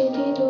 city to